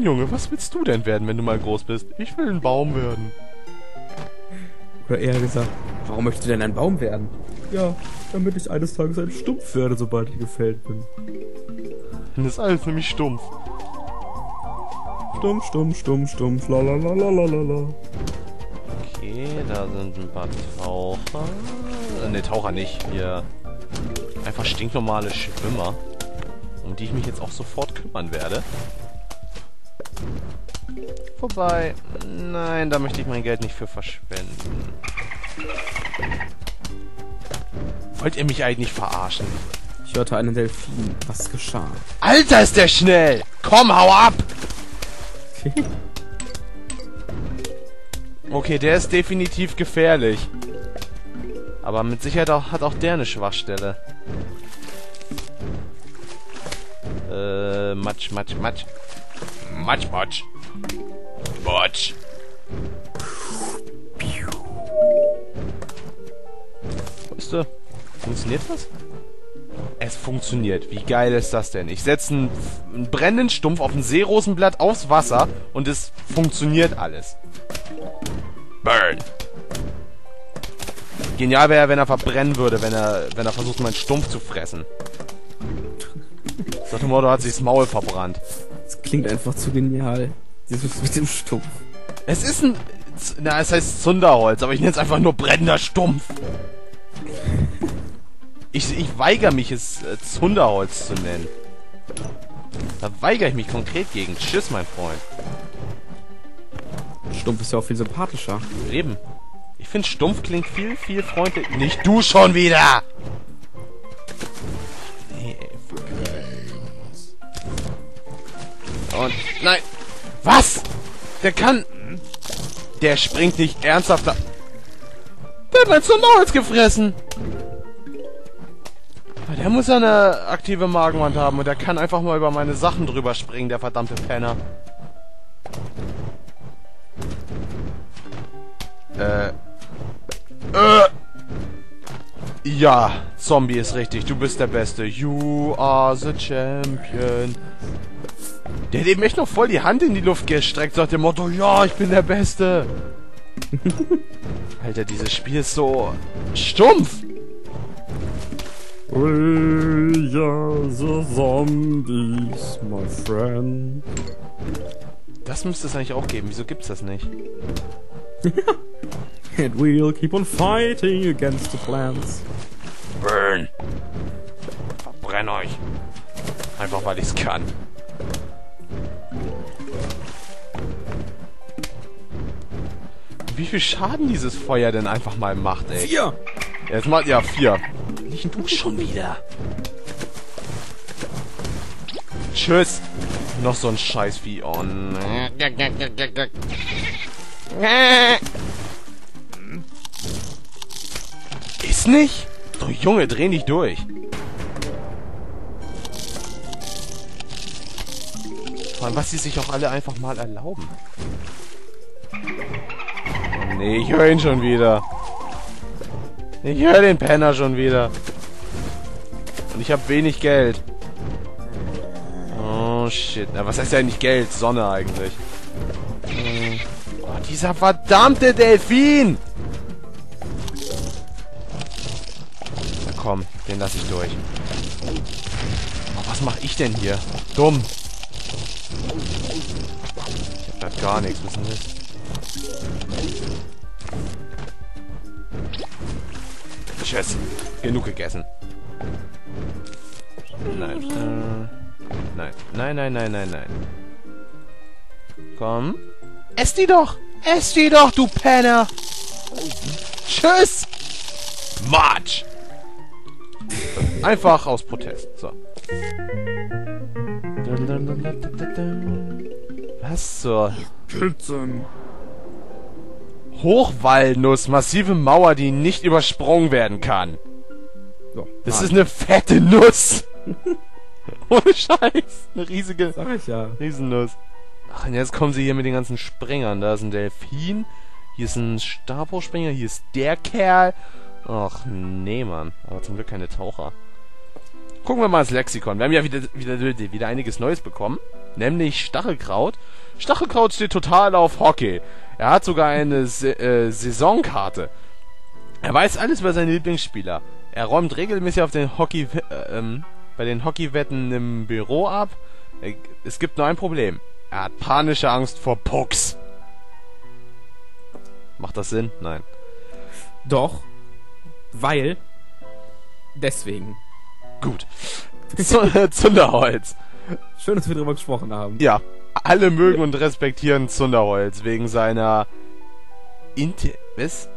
Junge, was willst du denn werden, wenn du mal groß bist? Ich will ein Baum werden. Oder eher gesagt, warum möchtest du denn ein Baum werden? Ja, damit ich eines Tages ein Stumpf werde, sobald ich gefällt bin. Dann ist alles nämlich stumpf. Stumpf, stumpf, stumpf, stumpf, la la la la la la la. Okay, da sind ein paar Taucher. Äh, ne, Taucher nicht. Hier. Einfach stinknormale Schwimmer. Um die ich mich jetzt auch sofort kümmern werde. Vorbei. Nein, da möchte ich mein Geld nicht für verschwenden. Wollt ihr mich eigentlich verarschen? Ich hörte einen Delfin. Was geschah? Alter, ist der schnell! Komm, hau ab! Okay, der ist definitiv gefährlich. Aber mit Sicherheit auch, hat auch der eine Schwachstelle. Äh, Matsch, Matsch, Matsch. Matsch, Matsch. Matsch. Weißt du, funktioniert das? Es funktioniert. Wie geil ist das denn? Ich setze einen, einen brennenden Stumpf auf ein Seerosenblatt aufs Wasser und es funktioniert alles. Burn. Genial wäre, wenn er verbrennen würde, wenn er, wenn er versucht, meinen Stumpf zu fressen. Sagt dem Motto hat sich das Maul verbrannt. Das klingt einfach zu genial. Dieses mit dem Stumpf. Es ist ein... Na, es heißt Zunderholz, aber ich nenne es einfach nur brennender Stumpf. Ich, ich weigere mich, es äh, Zunderholz zu nennen. Da weigere ich mich konkret gegen. Tschüss, mein Freund. Stumpf ist ja auch viel sympathischer. Eben. Ich finde, stumpf klingt viel, viel freundlicher. Nicht du schon wieder! Und, nein! Was? Der kann... Der springt nicht ernsthaft da... Der hat mein Zunderholz gefressen! Der muss ja eine aktive Magenwand haben und der kann einfach mal über meine Sachen drüber springen, der verdammte Penner. Äh. Äh. Ja, Zombie ist richtig. Du bist der Beste. You are the champion. Der hat eben echt noch voll die Hand in die Luft gestreckt, sagt dem Motto, ja, ich bin der Beste. Alter, dieses Spiel ist so stumpf. We are the zombies, my friend. Das müsste es eigentlich auch geben. Wieso gibt's das nicht? And we'll keep on fighting against the plants. Burn. Verbrenn euch. Einfach weil ich's kann. Wie viel Schaden dieses Feuer denn einfach mal macht, ey. Vier! Jetzt macht ja vier. Nicht du schon wieder. Tschüss. Noch so ein Scheiß wie oh, ne. Ist nicht? So Junge, dreh nicht durch. Vor allem, was sie sich auch alle einfach mal erlauben. Nee, ich höre ihn schon wieder. Ich höre den Penner schon wieder. Und ich habe wenig Geld. Oh shit. Na, was heißt ja nicht Geld? Sonne eigentlich. Hm. Oh, dieser verdammte Delfin! Na komm, den lasse ich durch. Oh, was mache ich denn hier? Dumm. Ich hab gar nichts, was ist Tschüss. Genug gegessen. Nein. Äh, nein. Nein, nein, nein, nein, nein. Komm. Ess die doch! Ess die doch, du Penner! Tschüss! March! Einfach aus Protest. So. Was zur... Pilzen. Hochwallnuss, massive Mauer, die nicht übersprungen werden kann. So, Das nein. ist eine fette Nuss. Ohne Scheiß. Eine riesige Sag ich ja. Riesennuss. Ach, und jetzt kommen sie hier mit den ganzen Springern. Da ist ein Delfin. Hier ist ein Stabhochspringer. Hier ist der Kerl. Ach, nee, Mann. Aber zum Glück keine Taucher. Gucken wir mal ins Lexikon. Wir haben ja wieder, wieder, wieder einiges Neues bekommen. Nämlich Stachelkraut. Stachelkraut steht total auf Hockey. Er hat sogar eine Se äh, Saisonkarte. Er weiß alles über seine Lieblingsspieler. Er räumt regelmäßig auf den Hockey äh, ähm, bei den Hockeywetten im Büro ab. Es gibt nur ein Problem. Er hat panische Angst vor Pucks. Macht das Sinn? Nein. Doch. Weil. Deswegen. Gut. Z Zunderholz. Schön, dass wir darüber gesprochen haben. Ja. Alle mögen und respektieren Zunderholz wegen seiner Inte was?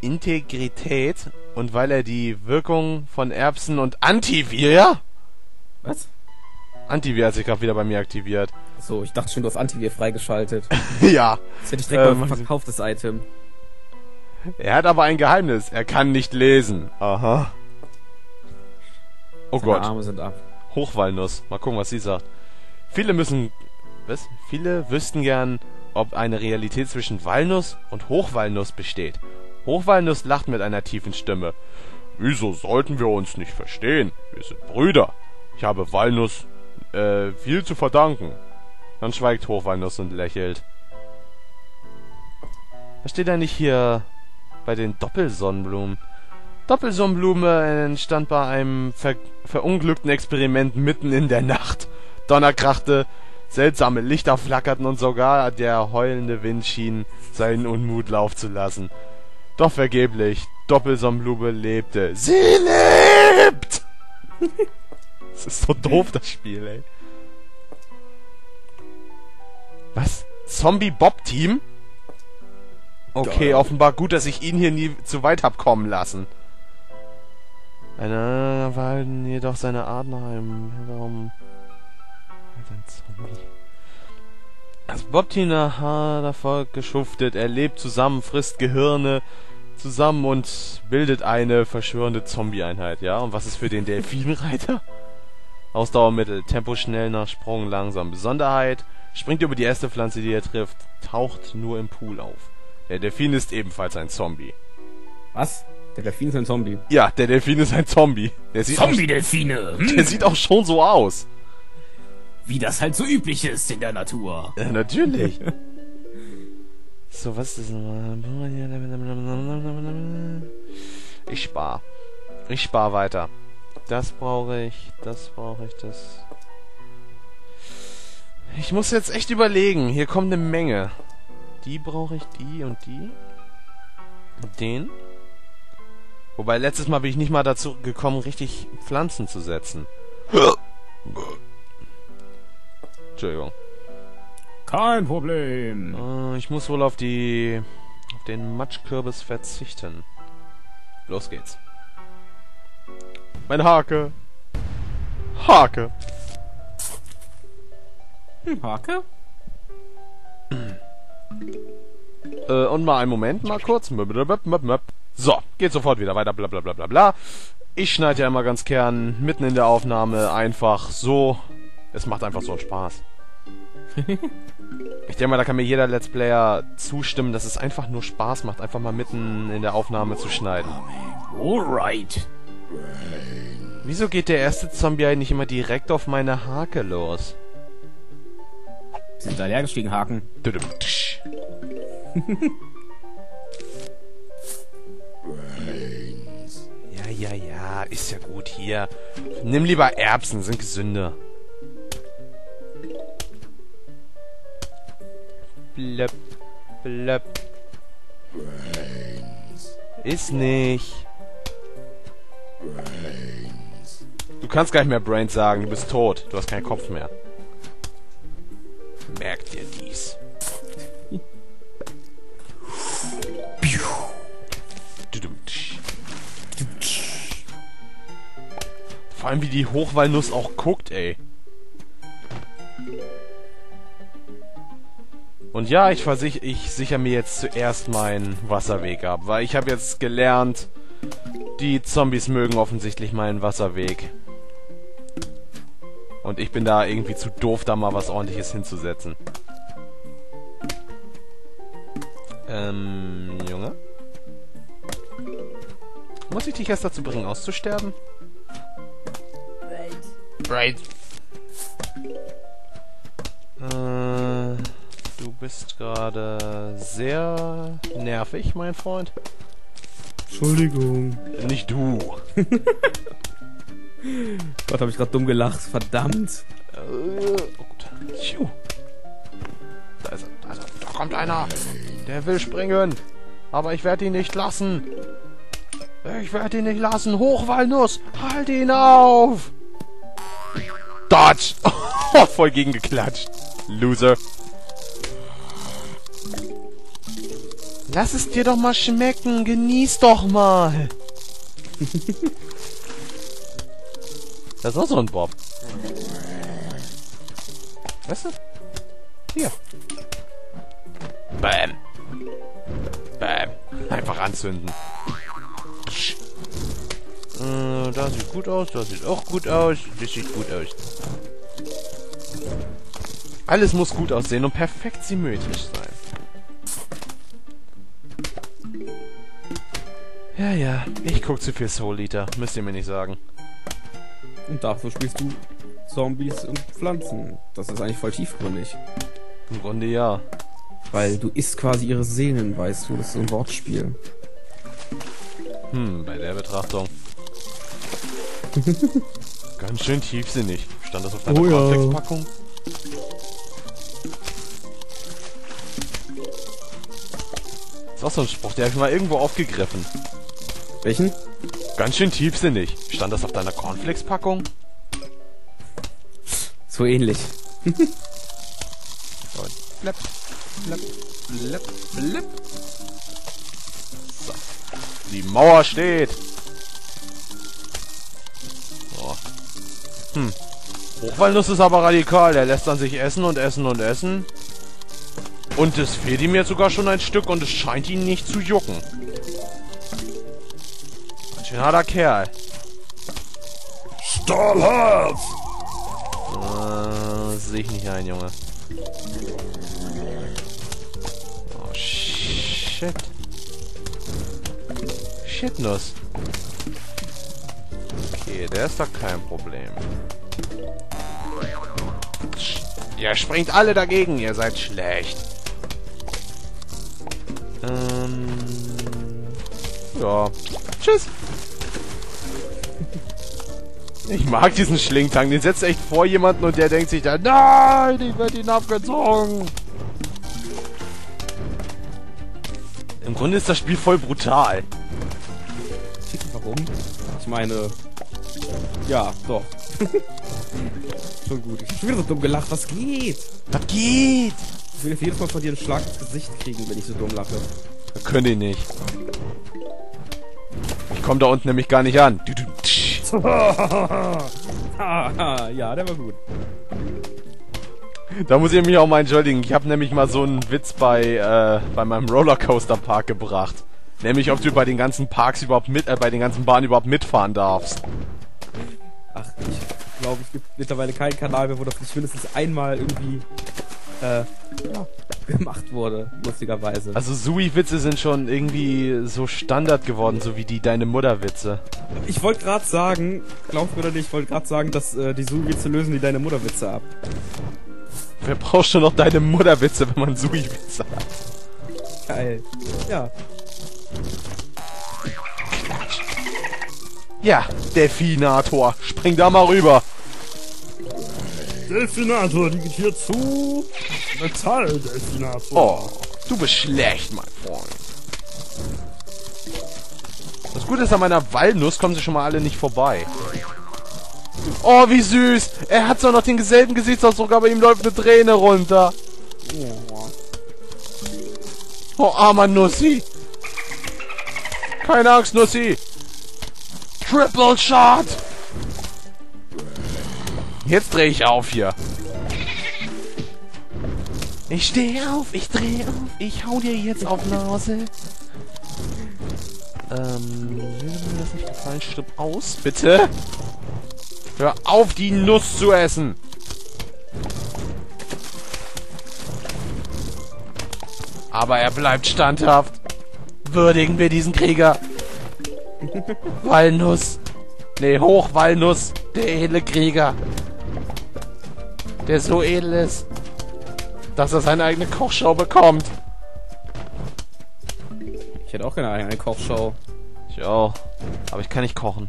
Integrität und weil er die Wirkung von Erbsen und Antivir. Was? Antivir hat sich gerade wieder bei mir aktiviert. So, ich dachte schon, du hast Antivir freigeschaltet. ja. Das hätte ich direkt Ähm, mal verkauft, das Item. Er hat aber ein Geheimnis. Er kann nicht lesen. Aha. Oh Seine Gott. Arme sind ab. Hochwalnuss. Mal gucken, was sie sagt. Viele müssen. Was? Viele wüssten gern, ob eine Realität zwischen Walnuss und Hochwalnuss besteht. Hochwalnuss lacht mit einer tiefen Stimme. Wieso sollten wir uns nicht verstehen? Wir sind Brüder. Ich habe Walnuss äh, viel zu verdanken. Dann schweigt Hochwalnuss und lächelt. Was steht da nicht hier bei den Doppelsonnenblumen? Doppelsonnenblume entstand bei einem ver verunglückten Experiment mitten in der Nacht. Donner krachte, seltsame Lichter flackerten und sogar der heulende Wind schien seinen Unmut Lauf zu lassen. Doch vergeblich, Doppelsonnenblume lebte. Sie lebt! Das ist so doof, das Spiel, ey. Was? Zombie-Bob-Team? Okay, offenbar gut, dass ich ihn hier nie zu weit hab kommen lassen. Einer verhalten jedoch seine Art nach einem Raum. Halt ein Zombie. Das Bob-Team hat Erfolg geschuftet. Er lebt zusammen, frisst Gehirne zusammen und bildet eine verschwörende Zombie-Einheit, ja? Und was ist für den Delfinreiter? Ausdauermittel, Tempo schnell nach Sprung langsam. Besonderheit, springt über die erste Pflanze, die er trifft, taucht nur im Pool auf. Der Delfin ist ebenfalls ein Zombie. Was? Der Delfin ist ein Zombie. Ja, der Delfin ist ein Zombie. Der sieht, Zombie-Delfine! auch, Hm? der sieht auch schon so aus. Wie das halt so üblich ist in der Natur. Ja, natürlich. so, was ist das nochmal? Ich spar. Ich spar weiter. Das brauche ich, das brauche ich, das... Ich muss jetzt echt überlegen. Hier kommt eine Menge. Die brauche ich, die und die. Und den. Wobei, letztes Mal bin ich nicht mal dazu gekommen, richtig Pflanzen zu setzen. Entschuldigung. Kein Problem. Äh, ich muss wohl auf die... auf den Matschkürbis verzichten. Los geht's. Mein Hake. Hake. Hm, Hake? Äh, und mal einen Moment, mal kurz. So, geht sofort wieder weiter, bla bla bla bla bla. Ich schneide ja immer ganz gern mitten in der Aufnahme einfach so. Es macht einfach so Spaß. Ich denke mal, da kann mir jeder Let's Player zustimmen, dass es einfach nur Spaß macht, einfach mal mitten in der Aufnahme zu schneiden. Alright. Wieso geht der erste Zombie eigentlich immer direkt auf meine Hake los? Sind allergisch gegen Haken. Ja, ja, ist ja gut hier. Nimm lieber Erbsen, sind gesünder. Blöpp, blöpp. Ist nicht. Du kannst gar nicht mehr Brains sagen, du bist tot. Du hast keinen Kopf mehr. Merk dir dies. Allem wie die Hochwalnuss auch guckt, ey. Und ja, ich versich ich sichere mir jetzt zuerst meinen Wasserweg ab, weil ich habe jetzt gelernt, die Zombies mögen offensichtlich meinen Wasserweg. Und ich bin da irgendwie zu doof, da mal was ordentliches hinzusetzen. Ähm, Junge? Muss ich dich erst dazu bringen, auszusterben? Right. bist gerade sehr nervig, mein Freund. Entschuldigung. Nicht du. Gott, habe ich gerade dumm gelacht. Verdammt. Äh, oh gut. Da ist er, da ist er. Da kommt einer. Der will springen. Aber ich werde ihn nicht lassen. Ich werde ihn nicht lassen. Hochwalnuss. Halt ihn auf. Dodge. Oh, voll gegengeklatscht. Loser. Lass es dir doch mal schmecken. Genieß doch mal. das ist auch so ein Bob. Weißt du? Hier. Bam. Bam. Einfach anzünden. Äh, da sieht gut aus, da sieht auch gut aus, das sieht gut aus. Alles muss gut aussehen und perfekt symmetrisch sein. Ja, ja, ich guck zu viel Soul Eater, müsst ihr mir nicht sagen. Und dafür spielst du Zombies und Pflanzen. Das ist eigentlich voll tiefgründig. Im Grunde ja. Weil du isst quasi ihre Seelen, weißt du. Das ist so ein Wortspiel. Hm, bei der Betrachtung. Ganz schön tiefsinnig. Stand das auf deiner Oh ja. Cornflakes-Packung? Ist auch so ein Spruch, der habe ich mal irgendwo aufgegriffen. Welchen? Ganz schön tiefsinnig. Stand das auf deiner Cornflakes-Packung? So ähnlich. Und flapp, flapp, flapp, flapp. So. Die Mauer steht. Hm. Hochwalnuss ist aber radikal. Der lässt an sich essen und essen und essen. Und es fehlt ihm jetzt sogar schon ein Stück und es scheint ihn nicht zu jucken. Ein schön harter Kerl. Stahlherz! Äh, sehe ich nicht ein, Junge. Oh, shit. Shitnuss. Okay, der ist doch kein Problem. Ihr springt alle dagegen, ihr seid schlecht. Ähm. Ja. Tschüss. Ich mag diesen Schlingtang. Den setzt echt vor jemanden und der denkt sich dann, nein, ich werde ihn abgezogen. Im Grunde ist das Spiel voll brutal. Warum? Ich meine... Ja, doch. Schon gut. Ich hab schon wieder so dumm gelacht. Was geht? Was geht? Ich will jedes Mal von dir einen Schlag ins Gesicht kriegen, wenn ich so dumm lache. Könnt ihr nicht. Ich komme da unten nämlich gar nicht an. Du, du, ja, der war gut. Da muss ich mich auch mal entschuldigen. Ich habe nämlich mal so einen Witz bei, äh, bei meinem Rollercoaster Park gebracht. Nämlich, ob du bei den ganzen Parks überhaupt mit, äh, bei den ganzen Bahnen überhaupt mitfahren darfst. Ach, ich glaube, es gibt mittlerweile keinen Kanal mehr, wo das nicht mindestens einmal irgendwie äh, ja, gemacht wurde, lustigerweise. Also Sui-Witze sind schon irgendwie so Standard geworden, so wie die Deine Mutter-Witze. Ich wollte gerade sagen, glaub mir oder nicht, ich wollte gerade sagen, dass äh, die Sui-Witze lösen die deine Mutterwitze ab. Wer braucht schon noch Deine Mutter-Witze, wenn man Sui-Witze hat? Geil. Ja. Ja, Delfinator. Spring da mal rüber. Delfinator liegt hier zu. Metall-Delfinator. Oh, du bist schlecht, mein Freund. Das Gute ist, an meiner Walnuss kommen sie schon mal alle nicht vorbei. Oh, wie süß. Er hat zwar noch den selben Gesichtsausdruck, aber ihm läuft eine Träne runter. Oh, armer Nussi. Keine Angst, Nussi. Triple Shot. Jetzt drehe ich auf hier. Ich stehe auf, ich drehe auf, ich hau dir jetzt auf Nase. Ähm, würde mir das nicht gefallen? Stirb aus, bitte. Hör auf, die Nuss zu essen. Aber er bleibt standhaft. Würdigen wir diesen Krieger. Walnuss. Nee, Hochwalnuss. Der edle Krieger. Der so edel ist, dass er seine eigene Kochshow bekommt. Ich hätte auch gerne eine Kochshow. Ich auch. Aber ich kann nicht kochen.